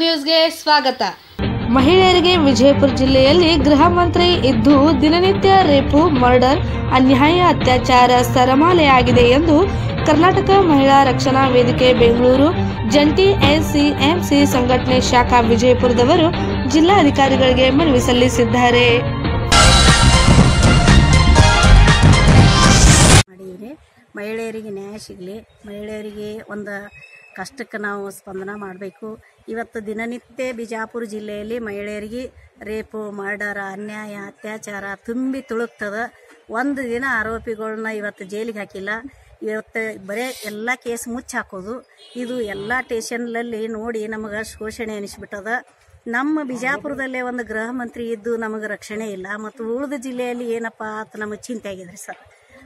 ನ್ಯೂಸ್ಗೆ ಸ್ವಾಗತ. ಮಹಿಳೆಯರಿಗೆ ವಿಜಯಪುರ ಜಿಲ್ಲೆಯಲ್ಲಿ ಗೃಹ ಮಂತ್ರಿ ಇದ್ದು ದಿನನಿತ್ಯ ರೇಪು ಮರ್ಡರ್ ಅನ್ಯಾಯ ಅತ್ಯಾಚಾರ ಸರಮಾಲೆಯಾಗಿದೆ ಎಂದು ಕರ್ನಾಟಕ ಮಹಿಳಾ ರಕ್ಷಣಾ ವೇದಿಕೆ ಬೆಂಗಳೂರು ಜಂಟಿ ಎಸ್ಸಿಎಂಸಿ ಸಂಘಟನೆ ಶಾಖಾ ವಿಜಯಪುರದವರು ಜಿಲ್ಲಾಧಿಕಾರಿಗಳಿಗೆ ಮನವಿ ಸಲ್ಲಿಸಿದ್ದಾರೆ. ಮಹಿಳೆಯರಿಗೆ ನ್ಯಾಯ ಸಿಗಲಿ ಮಹಿಳೆಯರಿಗೆ ಒಂದು ಕಷ್ಟಕ್ಕೆ ನಾವು ಸ್ಪಂದನ ಮಾಡಬೇಕು. ಇವತ್ತು ದಿನನಿತ್ಯ ಬಿಜಾಪುರ ಜಿಲ್ಲೆಯಲ್ಲಿ ಮಹಿಳೆಯರಿಗೆ ರೇಪು, ಮರ್ಡರ, ಅನ್ಯಾಯ, ಅತ್ಯಾಚಾರ ತುಂಬಿ ತುಳುಕ್ತದ ಒಂದು ದಿನ ಆರೋಪಿಗಳನ್ನ ಇವತ್ತು ಜೈಲಿಗೆ ಹಾಕಿಲ್ಲ. ಇವತ್ತು ಬರೇ ಎಲ್ಲ ಕೇಸ್ ಮುಚ್ಚಿ ಹಾಕೋದು. ಇದು ಎಲ್ಲ ಸ್ಟೇಷನ್ಲಲ್ಲಿ ನೋಡಿ ನಮಗೆ ಶೋಷಣೆ ಅನಿಸ್ಬಿಟ್ಟದ. ನಮ್ಮ ಬಿಜಾಪುರದಲ್ಲೇ ಒಂದು ಗೃಹ ಮಂತ್ರಿ ಇದ್ದು ನಮಗೆ ರಕ್ಷಣೆ ಇಲ್ಲ. ಮತ್ತು ಉಳಿದ ಜಿಲ್ಲೆಯಲ್ಲಿ ಏನಪ್ಪ ಅಂತ ನಮಗೆ ಚಿಂತೆ ಆಗಿದ್ರಿ ಸರ್.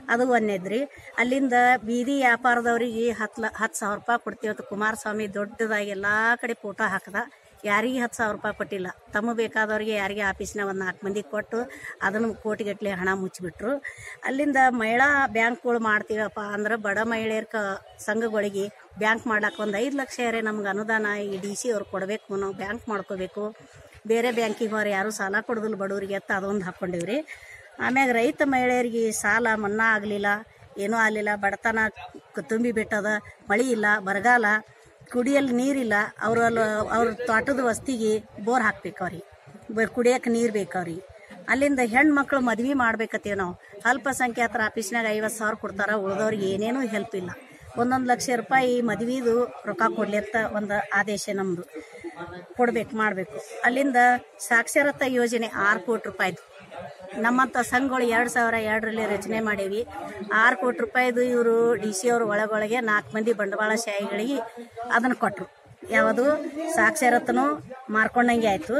ಅದು ಒಂದೇದ್ರಿ ಅಲ್ಲಿಂದ ಬೀದಿ ವ್ಯಾಪಾರದವ್ರಿಗೆ ಹತ್ತು ಹತ್ತು ಸಾವಿರ ರೂಪಾಯಿ ಕೊಡ್ತೀವಿ. ಅಂತ ಕುಮಾರಸ್ವಾಮಿ ದೊಡ್ಡದಾಗಿ ಎಲ್ಲ ಕಡೆ ಫೋಟೋ ಹಾಕದ. ಯಾರಿಗೆ ಹತ್ತು ಸಾವಿರ ರೂಪಾಯಿ ಕೊಟ್ಟಿಲ್ಲ. ತಮ್ಮ ಬೇಕಾದವ್ರಿಗೆ ಯಾರಿಗೆ ಆಫೀಸ್ನಾಗ ಒಂದು ನಾಲ್ಕು ಮಂದಿ ಕೊಟ್ಟು ಅದನ್ನು ಕೋಟಿಗಟ್ಟಲೆ ಹಣ ಮುಚ್ಚಿಬಿಟ್ರು. ಅಲ್ಲಿಂದ ಮಹಿಳಾ ಬ್ಯಾಂಕ್ಗಳು ಮಾಡ್ತೀವಪ್ಪ ಅಂದ್ರೆ ಬಡ ಮಹಿಳೆಯರ ಕ ಸಂಘಗಳಿಗೆ ಬ್ಯಾಂಕ್ ಮಾಡ್ಲಾಕ ಒಂದು ಐದು ಲಕ್ಷ ಯಾರೇ ನಮ್ಗೆ ಅನುದಾನ ಈ ಡಿ ಸಿ ಅವ್ರು ಕೊಡಬೇಕು. ನಾವು ಬ್ಯಾಂಕ್ ಮಾಡ್ಕೋಬೇಕು. ಬೇರೆ ಬ್ಯಾಂಕಿಗೆ ಅವ್ರು ಯಾರು ಸಾಲ ಕೊಡೋದಿಲ್ಲ ಬಡವರಿಗೆ ಅಂತ ಅದೊಂದು ಹಾಕ್ಕೊಂಡಿವ್ರಿ ಆಮ್ಯಾಗ ರೈತ ಮಹಿಳೆಯರಿಗೆ ಸಾಲ ಮನ್ನಾ ಆಗಲಿಲ್ಲ, ಏನೂ ಆಗಲಿಲ್ಲ, ಬಡತನ ತುಂಬಿ ಬಿಟ್ಟದ, ಮಳಿ ಇಲ್ಲ, ಬರಗಾಲ ಕುಡಿಯಲ್ಲಿ ನೀರಿಲ್ಲ, ಅವ್ರ ಅವ್ರ ತೋಟದ ವಸ್ತಿಗೆ ಬೋರ್ ಹಾಕ್ಬೇಕು ಅವ್ರಿಗೆ ಬ ಕುಡಿಯಕ್ಕೆ ನೀರು ಬೇಕು ಅವ್ರಿಗೆ ಅಲ್ಲಿಂದ ಹೆಣ್ಮಕ್ಳು ಮದ್ವೆ ಮಾಡ್ಬೇಕತ್ತೀವಿ ನಾವು. ಅಲ್ಪಸಂಖ್ಯಾತರ ಆಫೀಸ್ನಾಗ ಐವತ್ತು ಸಾವಿರ ಕೊಡ್ತಾರ, ಉಳ್ದವ್ರಿಗೆ ಏನೇನೂ ಹೆಲ್ಪ್ ಇಲ್ಲ. ಒಂದೊಂದು ಲಕ್ಷ ರೂಪಾಯಿ ಮದ್ವಿದು ರೊಕ್ಕ ಕೊಡ್ಲಿ ಅಂತ ಒಂದು ಆದೇಶ ನಮ್ಮದು ಕೊಡ್ಬೇಕು, ಮಾಡಬೇಕು. ಅಲ್ಲಿಂದ ಸಾಕ್ಷರತಾ ಯೋಜನೆ ಆರು ಕೋಟಿ ರೂಪಾಯಿದು. ನಮ್ಮಂಥ ಸಂಘಗಳು ಎರಡು ಸಾವಿರ ಎರಡರಲ್ಲಿ ರಚನೆ ಮಾಡೀವಿ. ಆರು ಕೋಟಿ ರೂಪಾಯಿದು ಇವರು ಡಿ ಸಿ ಅವರು ಒಳಗೊಳಗೆ ನಾಲ್ಕು ಮಂದಿ ಬಂಡವಾಳ ಶಾಹಿಗಳಿಗೆ ಅದನ್ನು ಕೊಟ್ಟರು ಯಾವುದು? ಸಾಕ್ಷರತನು ಮಾರ್ಕೊಂಡಂಗೆ ಆಯ್ತು.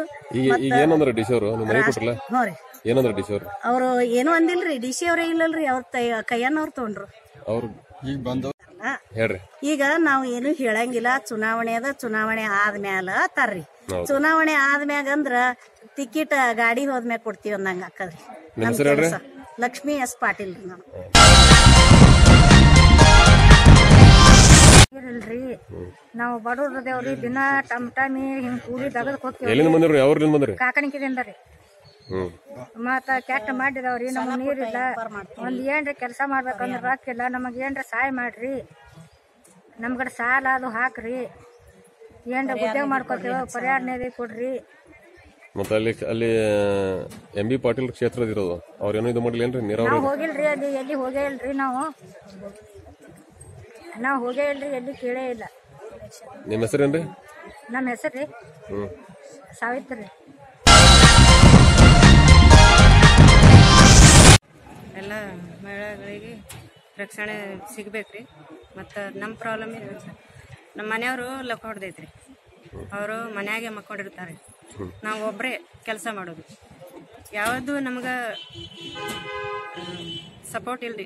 ಅವರು? ಏನೂ ಅಂದಿಲ್ರಿ. ಡಿ ಸಿ ಅವರೇ ಇಲ್ಲಲ್ರಿ. ಅವ್ರ ಕೈಯನ್ನವ್ರು ತೊಗೊಂಡ್ರು. ಅವ್ರು ಈಗ ಬಂದ ಆ, ಹೇಳ್ರಿ. ಈಗ ನಾವು ಏನು ಹೇಳಂಗಿಲ್ಲ. ಚುನಾವಣೆ ಅದ ಚುನಾವಣೆ ಆದ್ಮ್ಯಾಲ ತರ್ರಿ. ಚುನಾವಣೆ ಆದ್ಮ್ಯಾಗ ಅಂದ್ರ ಟಿಕೆಟ್ ಗಾಡಿ ಹೋದ್ಮ್ಯಾಗ ಕೊಡ್ತೀವಿ ಅಂದಂಗ ಹಾಕದ್ರಿ ನಿಮ್ ಹೆಸರು ಹೇಳ್ರಿ? ಲಕ್ಷ್ಮೀ ಎಸ್ ಪಾಟೀಲ್ ರೀ ನಾನು ಇರಲ್ರಿ. ನಾವು ಬಡವ್ರದೇವ್ರಿ ದಿನ ಟಮ್ ಟಮಿ ಹಿಂಗ್ ಕೂಡಿ ದಗದಕ್ ಹೋಗ್ತೀವಿ ಎಲ್ಲಿಂದ ಬಂದಿರಿ? ಯಾವ್ರಿಂದ ಬಂದ್ರಿ? ಕಾಕಣಿಕೆದಿಂದ ರೀ ಹ್ಮ್. ಮತ್ತ ಕೆಟ್ಟ ಮಾಡಿದವ್ರಿ ನಮಗ್ ನೀರಿಲ್ಲ ಒಂದ್ ಏನ್ರ ಕೆಲಸ ಮಾಡ್ಬೇಕಂದ್ರ ರೊಕ್ಕ ಇಲ್ಲ ನಮಗ್ ಏನ್ರ ಸಹಾಯ ಮಾಡ್ರಿ. ನಮ್ಗಡೆ ಸಾಲ ಅದು ಹಾಕ್ರಿ. ಏನ್ರ ಉದ್ಯೋಗ ಮಾಡ್ಕೊತೀವ ಪರಿಹಾರ ನಿಧಿ ಕೊಡ್ರಿ. ಮತ್ತೆ ಅಲ್ಲಿ ಅಲ್ಲಿ ಎಂ ಬಿ ಪಾಟೀಲ್ ಕ್ಷೇತ್ರದ ಇರೋದು. ಅವ್ರೇನು ಇದು ಮಾಡ್ಲಿ ಏನ್ರಿ? ನೀರಾವರಿ ನಾವ್ ಹೋಗಿಲ್ರಿ ಅದು ಎಲ್ಲಿ ಹೋಗೇ ಇಲ್ರಿ ನಾವು? ನಾವು ಹೋಗೇ ಇಲ್ರಿ ಎಲ್ಲಿ ಕೇಳೇ ಇಲ್ಲ. ನಿಮ್ಮ ಹೆಸರೇನ್ರಿ ನಮ್ಮ ಹೆಸರ್ರಿ ಹ್ಮ್. ಸಾವಿತ್ರಿ. ಎಲ್ಲ ಮಹಿಳೆಗಳಿಗೆ ರಕ್ಷಣೆ ಸಿಗ್ಬೇಕ್ರಿ. ಮತ್ತು ನಮ್ಮ ಪ್ರಾಬ್ಲಮ್ ಏನು ಸರ್ ನಮ್ಮ ಮನೆಯವರು ಲಕ್ಕ ಹೊಡೆದೈತ್ರಿ. ಅವರು ಮನ್ಯಾಗೆ ಮಕ್ಕೊಂಡಿರ್ತಾರೆ. ನಾವು ಒಬ್ಬರೇ ಕೆಲಸ ಮಾಡೋದು. ಯಾವುದು ನಮ್ಗೆ ಸಪೋರ್ಟ್ ಇಲ್ರಿ.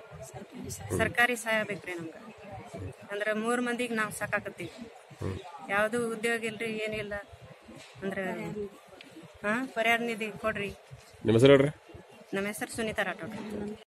ಸರ್ಕಾರಿ ಸಹಾಯ ಬೇಕ್ರಿ ನಮ್ಗೆ. ಅಂದ್ರೆ ಮೂರು ಮಂದಿಗೆ ನಾವು ಸಾಕಾಕತ್ತೀವಿ. ಯಾವುದು ಉದ್ಯೋಗ ಇಲ್ರಿ ಏನಿಲ್ಲ ಅಂದ್ರೆ ಹಾ ಪರಿಹಾರ ನಿಧಿ ಕೊಡ್ರಿ. ನಿಮ್ಮ ಹೆಸರು ಹೇಳ್ರಿ? ನಮ್ಮ ಹೆಸರು ಸುನೀತಾ ರಾಠೋಡ್.